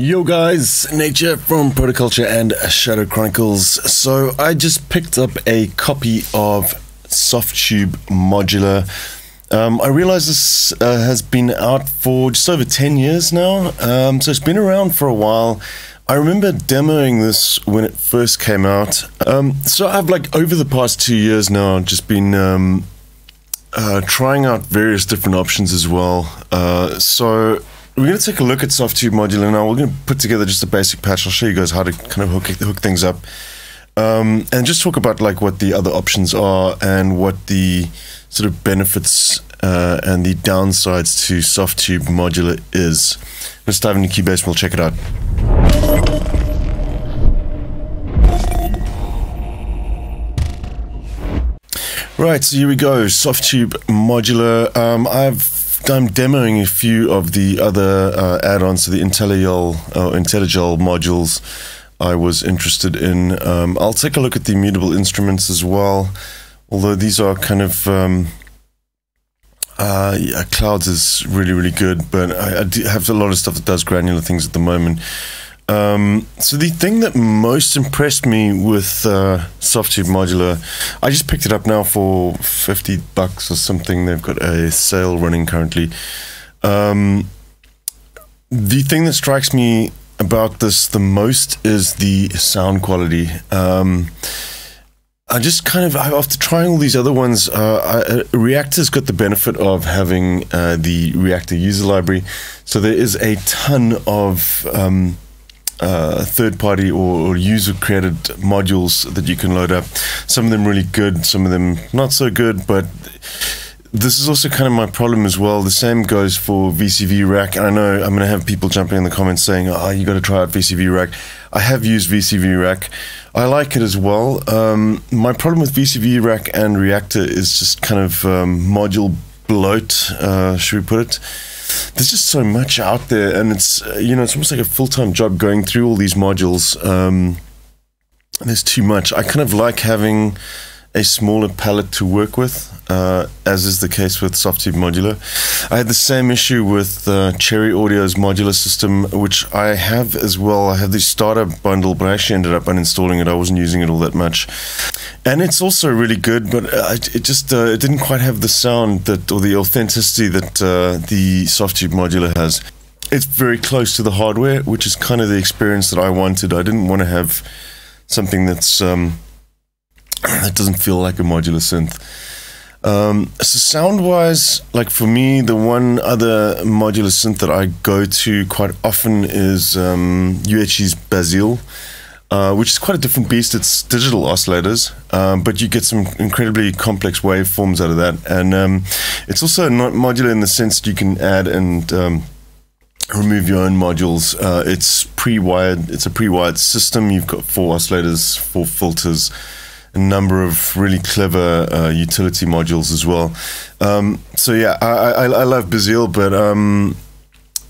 Yo guys, Nature from Protoculture and Shadow Chronicles. So I just picked up a copy of Softube Modular. Um, I realize this uh, has been out for just over 10 years now, um, so it's been around for a while. I remember demoing this when it first came out. Um, so I've like over the past two years now just been um, uh, trying out various different options as well. Uh, so we're going to take a look at Softube Modular now. We're going to put together just a basic patch. I'll show you guys how to kind of hook hook things up, um, and just talk about like what the other options are and what the sort of benefits uh, and the downsides to Softube Modular is. Let's dive into Cubase and we'll check it out. Right, so here we go. Softube Modular. Um, I've I'm demoing a few of the other uh, add-ons to the Intellijel uh, Intellijel modules I was interested in. Um, I'll take a look at the mutable instruments as well, although these are kind of um, uh, yeah, clouds is really really good, but I, I have a lot of stuff that does granular things at the moment. Um, so the thing that most impressed me with uh, Softube Modular, I just picked it up now for fifty bucks or something. They've got a sale running currently. Um, the thing that strikes me about this the most is the sound quality. Um, I just kind of after trying all these other ones, uh, I, uh, Reaktor's got the benefit of having uh, the Reaktor user library, so there is a ton of um, uh, third party or, or user created modules that you can load up. Some of them really good, some of them not so good, but this is also kind of my problem as well. The same goes for VCV Rack. And I know I'm going to have people jumping in the comments saying, oh, you got to try out VCV Rack. I have used VCV Rack. I like it as well. Um, my problem with VCV Rack and Reaktor is just kind of um, module bloat, uh, should we put it? There's just so much out there, and it's uh, you know it's almost like a full time job going through all these modules. Um, there's too much. I kind of like having a smaller palette to work with, uh, as is the case with Softube Modular. I had the same issue with uh, Cherry Audio's modular system, which I have as well. I have the starter bundle, but I actually ended up uninstalling it. I wasn't using it all that much, and it's also really good, but uh, it just uh, it didn't quite have the sound that or the authenticity that uh, the Softube Modular has. It's very close to the hardware, which is kind of the experience that I wanted. I didn't want to have something that's um, that doesn't feel like a modular synth. Um, so sound wise, like for me, the one other modular synth that I go to quite often is um, u-he's Bazille. Uh, which is quite a different beast. It's digital oscillators, um, but you get some incredibly complex waveforms out of that. And um, it's also not modular in the sense that you can add and um, remove your own modules. Uh, it's pre-wired. It's a pre-wired system. You've got four oscillators, four filters, a number of really clever uh, utility modules as well. Um, so yeah, I, I, I love Bazille, but um,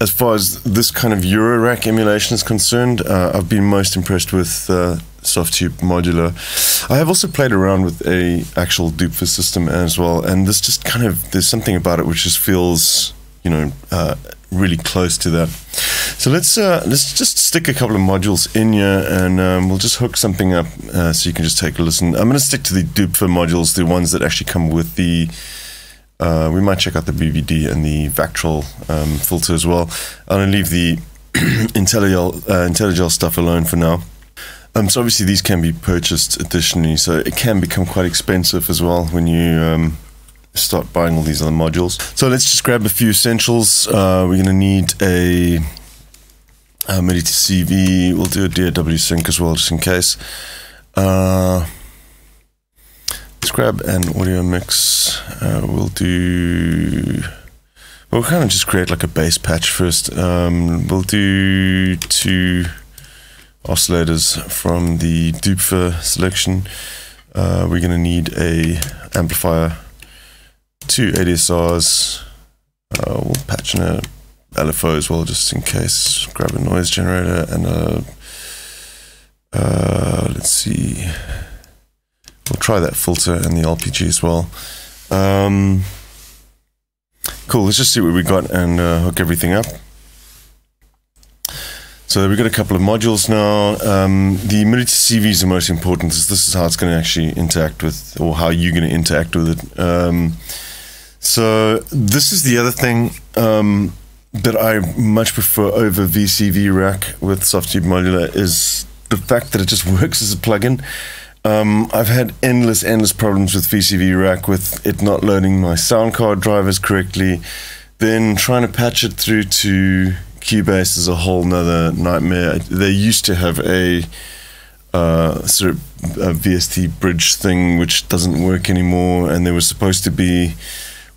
as far as this kind of Eurorack emulation is concerned, uh, I've been most impressed with uh, Softube Modular. I have also played around with a actual Doepfer system as well, and this just kind of there's something about it which just feels you know uh, really close to that. So let's uh, let's just stick a couple of modules in here, and um, we'll just hook something up uh, so you can just take a listen. I'm going to stick to the Doepfer modules, the ones that actually come with the. Uh, we might check out the BVD and the Vactrol um, filter as well. I'm going to leave the Intellijel, uh, Intellijel stuff alone for now. Um, so obviously these can be purchased additionally, so it can become quite expensive as well when you um, start buying all these other modules. So let's just grab a few essentials. Uh, we're going to need a, a MIDI to CV. We'll do a DAW sync as well, just in case. Uh, let's grab an audio mix. Uh, we'll do. We'll kind of just create like a bass patch first. Um, we'll do two oscillators from the Doepfer selection. Uh, we're going to need a amplifier two ADSRs. Uh, we'll patch in a LFO as well, just in case. Grab a noise generator and a. Uh, let's see. We'll try that filter and the LPG as well. Um, cool. Let's just see what we got and uh, hook everything up. So we've got a couple of modules now. Um, the MIDI to CV is the most important. This is how it's going to actually interact with, or how you're going to interact with it. Um, so this is the other thing um, that I much prefer over VCV Rack with Softube Modular is the fact that it just works as a plugin. Um, I've had endless, endless problems with VCV Rack with it not loading my sound card drivers correctly. Then trying to patch it through to Cubase is a whole nother nightmare. They used to have a uh, sort of a VST bridge thing which doesn't work anymore, and there was supposed to be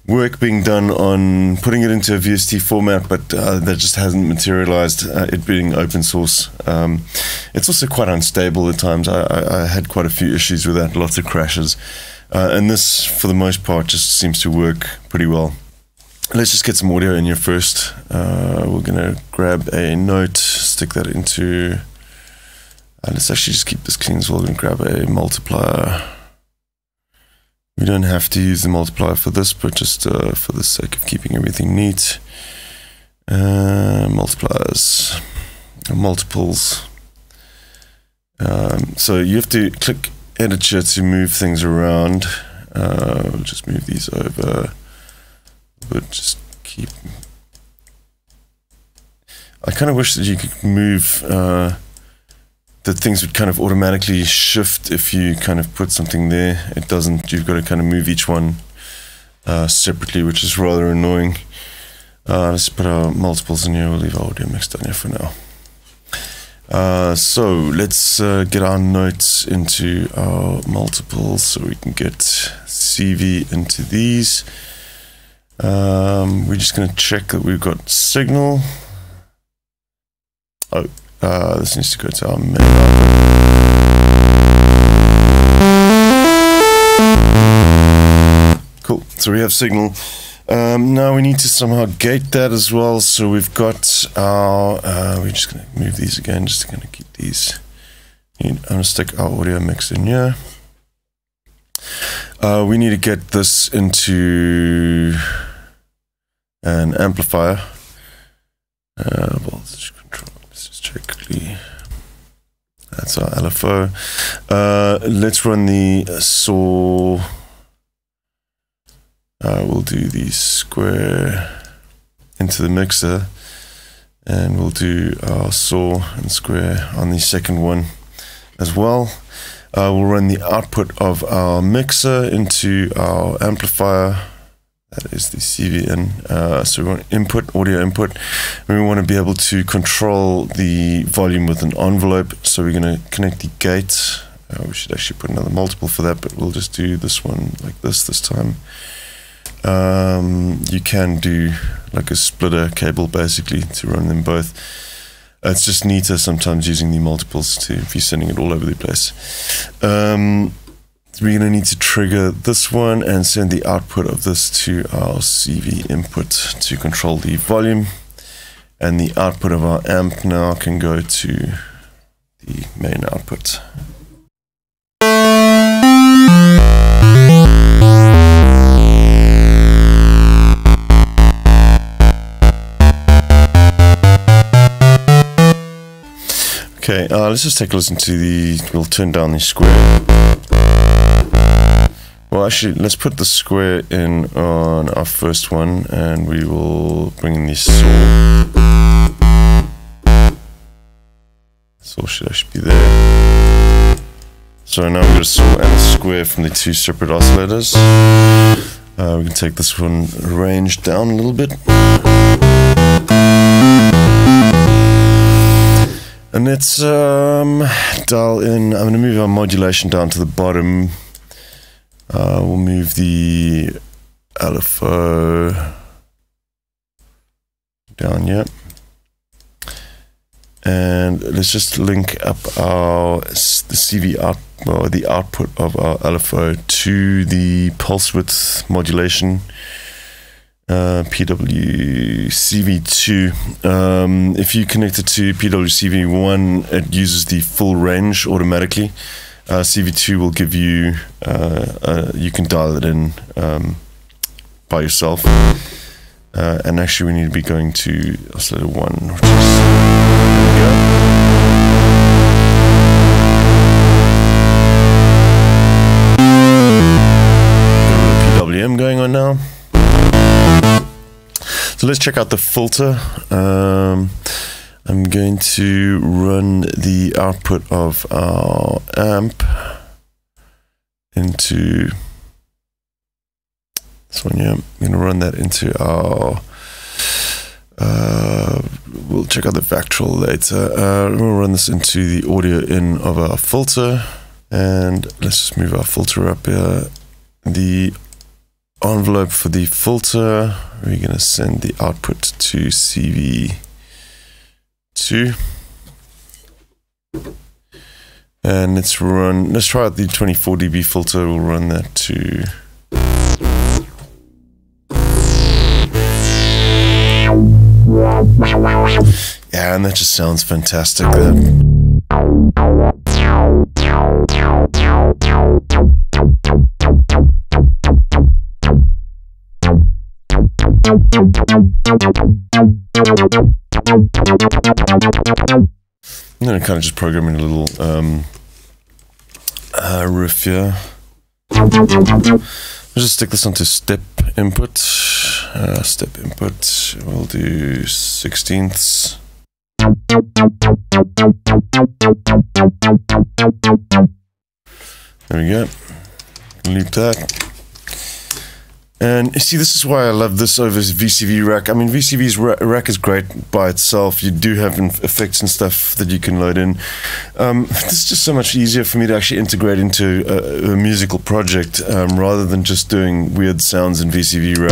work being done on putting it into a VST format, but uh, that just hasn't materialized. Uh, it being open source, um, it's also quite unstable at times. I, I, I, had quite a few issues with that, lots of crashes, uh, and this, for the most part, just seems to work pretty well. Let's just get some audio in here first. Uh, we're going to grab a note, stick that into. Uh, let's actually just keep this clean as well. To grab a multiplier. We don't have to use the multiplier for this, but just uh, for the sake of keeping everything neat. Uh, multipliers, multiples. Um, so you have to click editor to move things around. Uh, we'll just move these over but just keep. I kind of wish that you could move uh, that things would kind of automatically shift if you kind of put something there. It doesn't. You've got to kind of move each one uh, separately, which is rather annoying. Uh, let's put our multiples in here. We'll leave our audio mixed down here for now. Uh, so let's uh, get our notes into our multiples so we can get CV into these. Um, we're just going to check that we've got signal. Oh, uh, this needs to go to our main Cool. So we have signal. Um, now we need to somehow gate that as well. So we've got our. Uh, we're just going to move these again, just going to keep these. I'm going to stick our audio mix in here. Uh, we need to get this into an amplifier. Uh, voltage quickly. That's our LFO. Uh, let's run the saw. Uh, we'll do the square into the mixer and we'll do our saw and square on the second one as well. Uh, we'll run the output of our mixer into our amplifier that is the CVN. Uh, so we want input, audio input. And we want to be able to control the volume with an envelope. So we're going to connect the gate. Uh, we should actually put another multiple for that, but we'll just do this one like this this time. Um, you can do like a splitter cable basically to run them both. Uh, it's just neater sometimes using the multiples to if you're sending it all over the place. Um, we're going to need to trigger this one and send the output of this to our CV input to control the volume. And the output of our amp now can go to the main output. Okay, uh, let's just take a listen to the, we'll turn down the square. Well, actually, let's put the square in on our first one, and we will bring in the saw. Saw should actually be there. So now we've got a saw and a square from the two separate oscillators. Uh, we can take this one range down a little bit. And let's um, dial in. I'm going to move our modulation down to the bottom uh, we'll move the LFO down, yet, And let's just link up our the CV out or the output of our LFO to the pulse width modulation uh, PWCV2. Um, if you connect it to PWCV1, it uses the full range automatically. Uh, CV2 will give you, uh, uh, you can dial it in um, by yourself. Uh, and actually, we need to be going to oscillator 1, which is. PWM going on now. So let's check out the filter. Um, I'm going to run the output of our amp into this one. Yeah, I'm going to run that into our. Uh, we'll check out the Vactrol later. Uh, we'll run this into the audio in of our filter, and let's just move our filter up here. The envelope for the filter, we're going to send the output to CV2. And let's run, let's try out the 24 dB filter. We'll run that to. Yeah, and that just sounds fantastic. There. I'm to kind of just program in a little um, uh, riff here. I'll just stick this onto step input. Uh, step input, we'll do sixteenths. There we go. Loop that. And see, this is why I love this over VCV rack. I mean, VCV's rack is great by itself. You do have effects and stuff that you can load in. Um, this is just so much easier for me to actually integrate into a, a musical project um, rather than just doing weird sounds in VCV rack.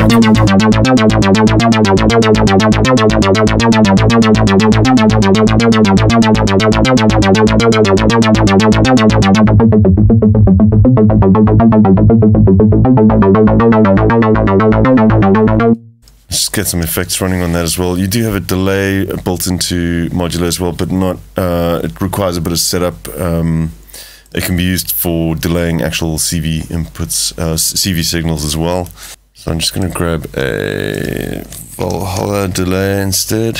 Let's just get some effects running on that as well. You do have a delay built into modular as well, but not. Uh, it requires a bit of setup. Um, it can be used for delaying actual CV inputs, uh, CV signals as well. So I'm just going to grab a Valhalla delay instead.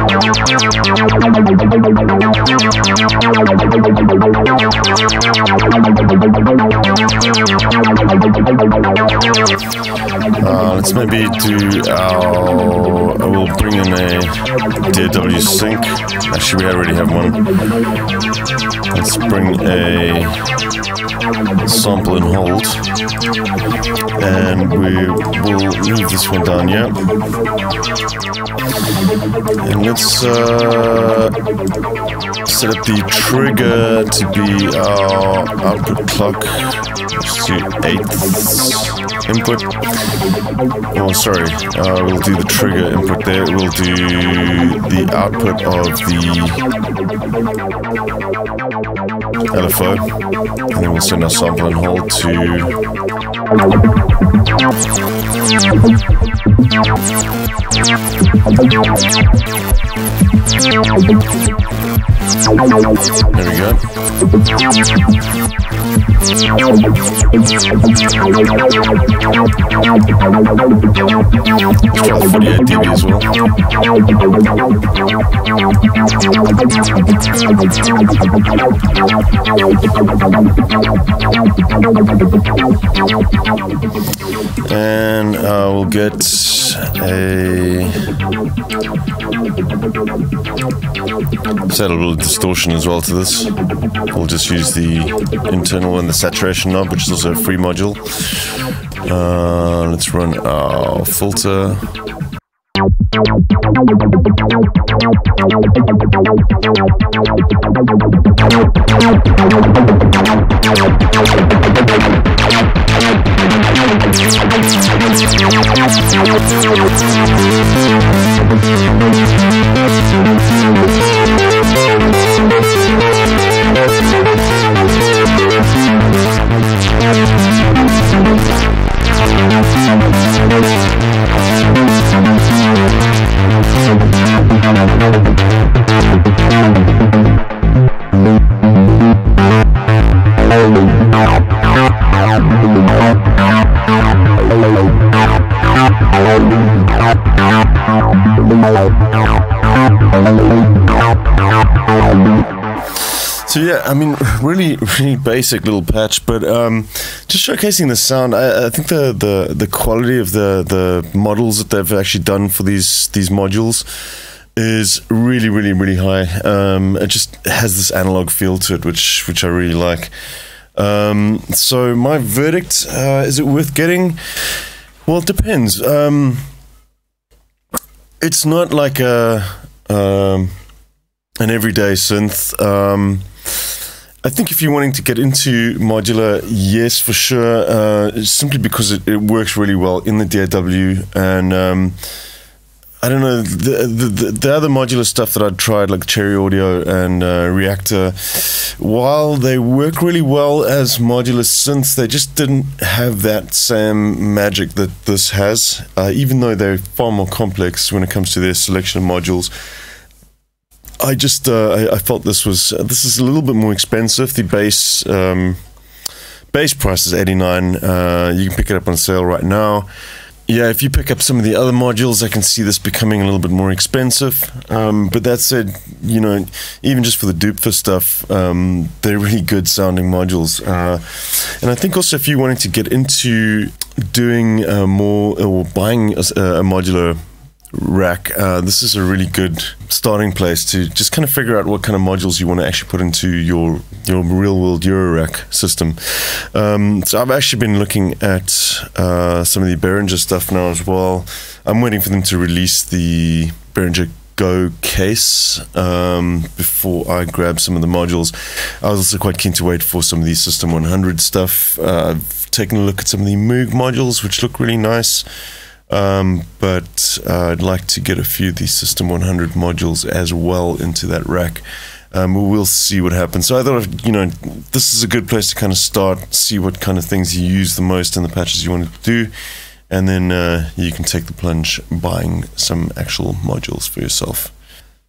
Uh, let's maybe do our. We'll bring in a DAW sync. Actually, we already have one. Let's bring a sample and hold. And we will move this one down, yeah. And let's uh, set up the trigger to be our output clock. Do eighths input. Oh, sorry. Uh, we'll do the trigger input there. We'll do the output of the LFO. And then we'll send our sample and hold to... There we go. And uh, we'll get a set a little distortion as well to this. We'll just use the internal and the saturation knob, which is also a free module. Uh, let's run our filter. So yeah, I mean, really, really basic little patch, but um, just showcasing the sound. I, I, think the, the the quality of the the models that they've actually done for these these modules is really, really, really high. Um, it just has this analog feel to it, which which I really like. Um, so my verdict: uh, is it worth getting? Well, it depends. Um, it's not like a um, an everyday synth. Um, I think if you're wanting to get into modular, yes, for sure. Uh, simply because it, it, works really well in the DAW, and um, I don't know the, the, the other modular stuff that I tried, like Cherry Audio and uh, Reaktor. While they work really well as modular synths, they just didn't have that same magic that this has. Uh, even though they're far more complex when it comes to their selection of modules. I just uh, I, I, felt this was uh, this is a little bit more expensive. The base um, base price is eighty nine. Uh, you can pick it up on sale right now. Yeah, if you pick up some of the other modules, I can see this becoming a little bit more expensive. Um, but that said, you know, even just for the Doepfer stuff, um, they're really good sounding modules. Uh, and I think also if you wanted to get into doing uh, more or buying a, a modular rack, uh, this is a really good starting place to just kind of figure out what kind of modules you want to actually put into your your real world Eurorack system. Um, so I've actually been looking at uh, some of the Behringer stuff now as well. I'm waiting for them to release the Behringer Go case um, before I grab some of the modules. I was also quite keen to wait for some of the System 100 stuff. Uh, I've taken a look at some of the Moog modules, which look really nice. Um, but uh, I'd like to get a few of these System 100 modules as well into that rack. Um, we'll see what happens. So I thought, you know, this is a good place to kind of start, see what kind of things you use the most and the patches you want to do, and then uh, you can take the plunge buying some actual modules for yourself.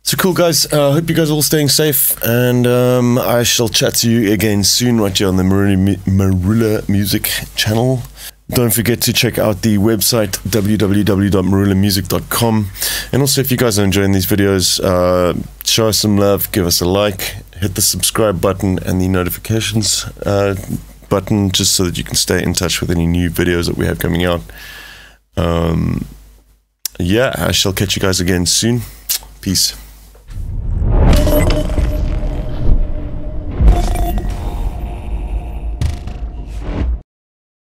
So cool, guys. I uh, hope you guys are all staying safe, and um, I shall chat to you again soon right here on the Marula, Marula Music channel. Don't forget to check out the website www.marulamusic.com. And also, if you guys are enjoying these videos, uh, show us some love, give us a like, hit the subscribe button and the notifications uh, button just so that you can stay in touch with any new videos that we have coming out. Um, yeah, I shall catch you guys again soon. Peace.